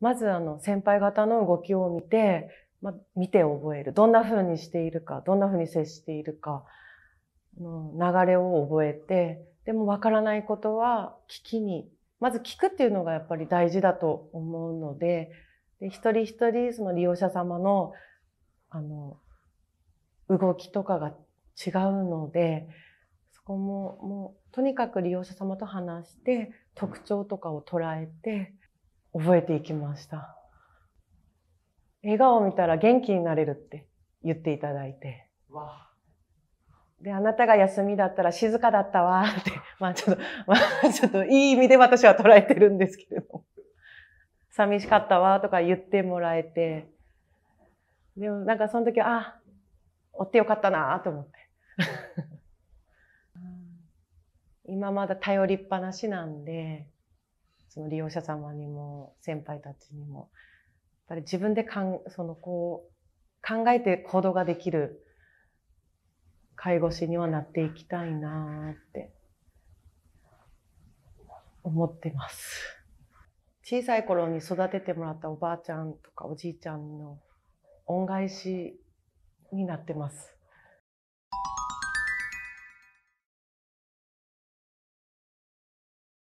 まずあの先輩方の動きを見て、ま、見て覚える。どんな風にしているか、どんな風に接しているか、の流れを覚えて、でもわからないことは聞きに、まず聞くっていうのがやっぱり大事だと思うので、で一人一人その利用者様の、あの、動きとかが違うので、そこももうとにかく利用者様と話して特徴とかを捉えて覚えていきました。笑顔を見たら元気になれるって言っていただいて。で、あなたが休みだったら静かだったわって、まあちょっと、まあちょっといい意味で私は捉えてるんですけれども。寂しかったわとか言ってもらえて。でもなんかその時は、あ、追ってよかったなと思って。今まだ頼りっぱなしなんで、その利用者様にも先輩たちにも、やっぱり自分でかん、そのこう、考えて行動ができる介護士にはなっていきたいなって思ってます。小さい頃に育ててもらったおばあちゃんとかおじいちゃんの恩返しになってます。